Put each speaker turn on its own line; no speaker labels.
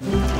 Bye.